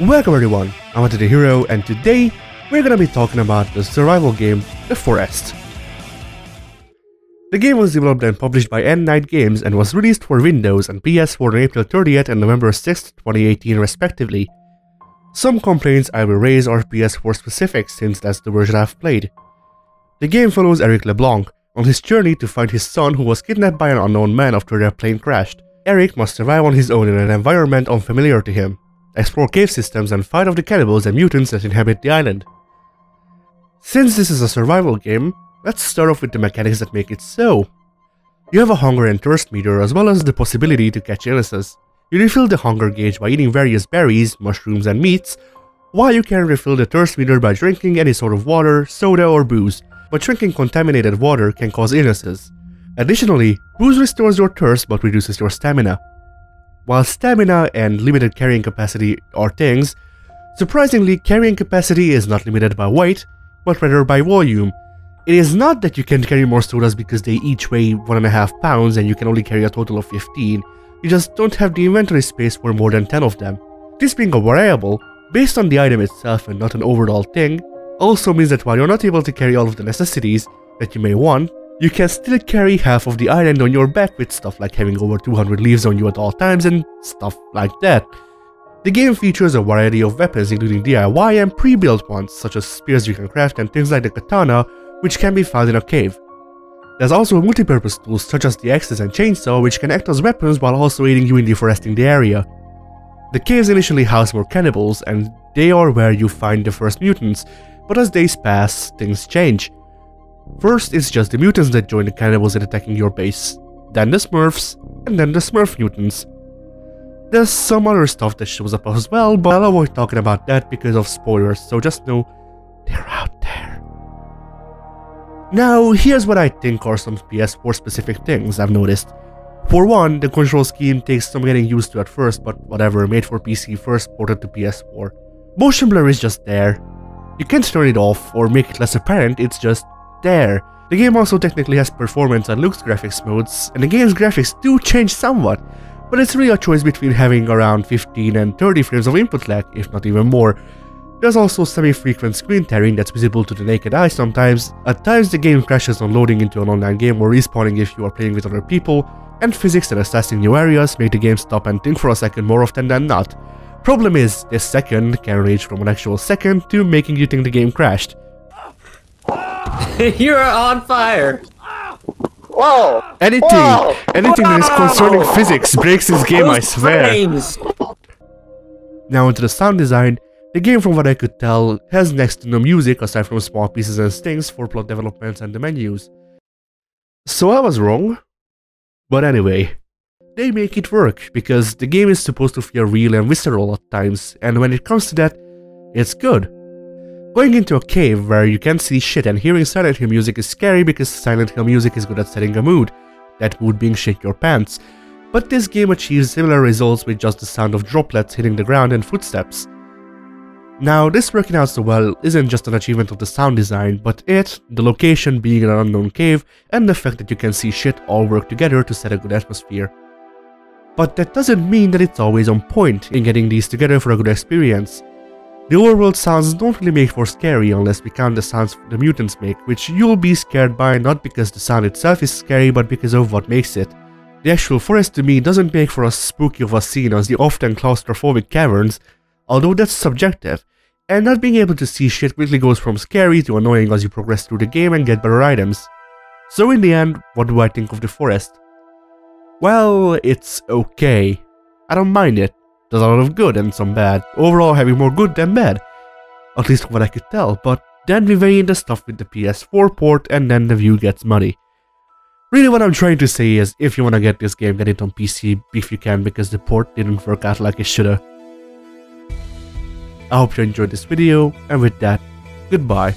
Welcome everyone, I'm the Hero and today we're gonna be talking about the survival game The Forest. The game was developed and published by Endnight Games and was released for Windows and PS4 on April 30th and November 6th, 2018 respectively. Some complaints I will raise are PS4 specific since that's the version I've played. The game follows Eric LeBlanc on his journey to find his son who was kidnapped by an unknown man after their plane crashed. Eric must survive on his own in an environment unfamiliar to him, explore cave systems and fight off the cannibals and mutants that inhabit the island. Since this is a survival game, let's start off with the mechanics that make it so. You have a hunger and thirst meter as well as the possibility to catch illnesses. You refill the hunger gauge by eating various berries, mushrooms and meats, while you can refill the thirst meter by drinking any sort of water, soda or booze, but drinking contaminated water can cause illnesses. Additionally, booze restores your thirst but reduces your stamina. While stamina and limited carrying capacity are things, surprisingly carrying capacity is not limited by weight, but rather by volume. It is not that you can carry more sodas because they each weigh 1.5 pounds and you can only carry a total of 15, you just don't have the inventory space for more than 10 of them. This being a variable, based on the item itself and not an overall thing, also means that while you're not able to carry all of the necessities that you may want, you can still carry half of the island on your back with stuff like having over 200 leaves on you at all times and stuff like that. The game features a variety of weapons including DIY and pre-built ones such as spears you can craft and things like the katana which can be found in a cave. There's also multi-purpose tools such as the axes and chainsaw which can act as weapons while also aiding you in deforesting the area. The caves initially house more cannibals and they are where you find the first mutants, but as days pass, things change. First, it's just the mutants that join the cannibals in attacking your base, then the smurfs, and then the smurf mutants. There's some other stuff that shows up as well, but I'll avoid talking about that because of spoilers, so just know they're out there. Now, here's what I think are some PS4 specific things I've noticed. For one, the control scheme takes some getting used to at first, but whatever, made for PC first, ported to PS4. Motion blur is just there, you can't turn it off or make it less apparent, it's just there. The game also technically has performance and looks graphics modes, and the game's graphics do change somewhat, but it's really a choice between having around 15 and 30 frames of input lag, if not even more. There's also semi-frequent screen tearing that's visible to the naked eye sometimes, at times the game crashes on loading into an online game or respawning if you are playing with other people, and physics and assessing new areas make the game stop and think for a second more often than not. Problem is, this second can range from an actual second to making you think the game crashed. You're on fire! Whoa! Anything, Whoa! anything that is concerning physics breaks this game, I swear. Flames. Now into the sound design, the game from what I could tell has next to no music aside from small pieces and stings for plot developments and the menus. So I was wrong. But anyway, they make it work because the game is supposed to feel real and visceral at times, and when it comes to that, it's good. Going into a cave where you can't see shit and hearing Silent Hill music is scary because Silent Hill music is good at setting a mood, that mood being shake your pants. But this game achieves similar results with just the sound of droplets hitting the ground and footsteps. Now, this working out so well isn't just an achievement of the sound design, but it, the location being an unknown cave, and the fact that you can see shit all work together to set a good atmosphere. But that doesn't mean that it's always on point in getting these together for a good experience. The overworld sounds don't really make for scary unless we count the sounds the mutants make, which you'll be scared by not because the sound itself is scary but because of what makes it. The actual forest to me doesn't make for as spooky of a scene as the often claustrophobic caverns, although that's subjective, and not being able to see shit quickly goes from scary to annoying as you progress through the game and get better items. So in the end, what do I think of the forest? Well, it's okay. I don't mind it. There's a lot of good and some bad. Overall, having more good than bad. At least what I could tell, but then we weigh in the stuff with the PS4 port and then the view gets muddy. Really what I'm trying to say is, if you wanna get this game, get it on PC if you can because the port didn't work out like it shoulda. I hope you enjoyed this video, and with that, goodbye.